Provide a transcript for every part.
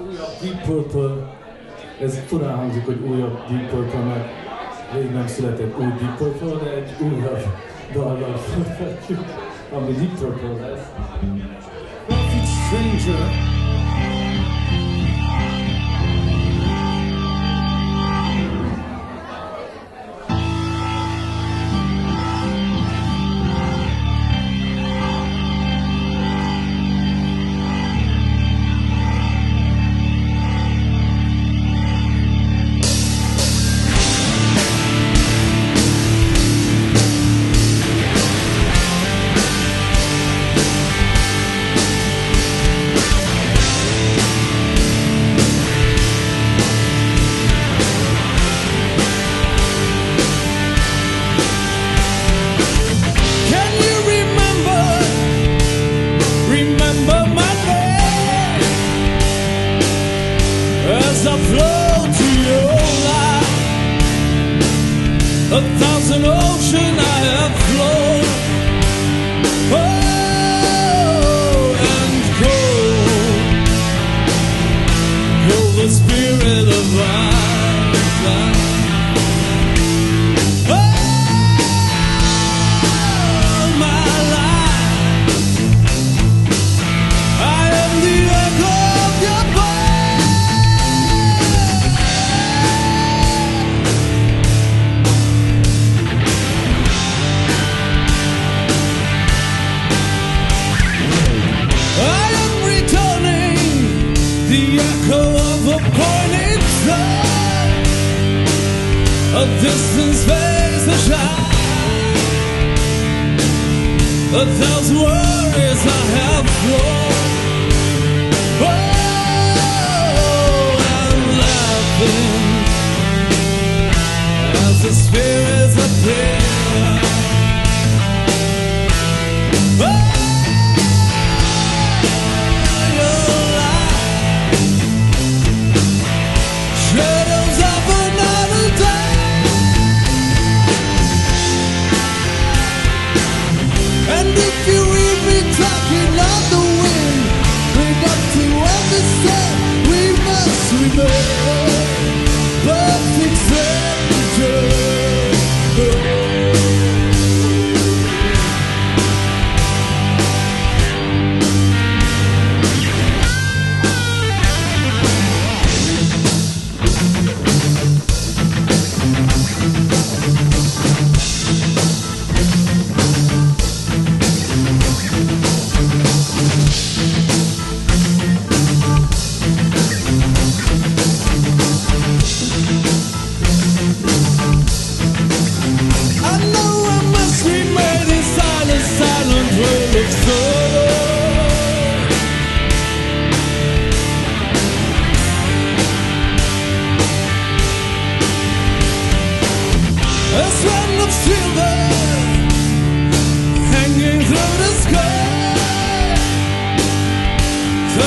újabb Deep Purple, ez furán hangzik, hogy újabb Deep Purple, mert még nem született új Deep Purple, de egy újabb dallal folytatjuk, ami Deep Purple lesz. Stranger, a thousand ocean I have The echo of a pointed sun A distant face a shine. A thousand worries I have grown Oh, I'm laughing. As the spirits we.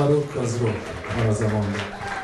Faruk Hazrok, Marazavonda.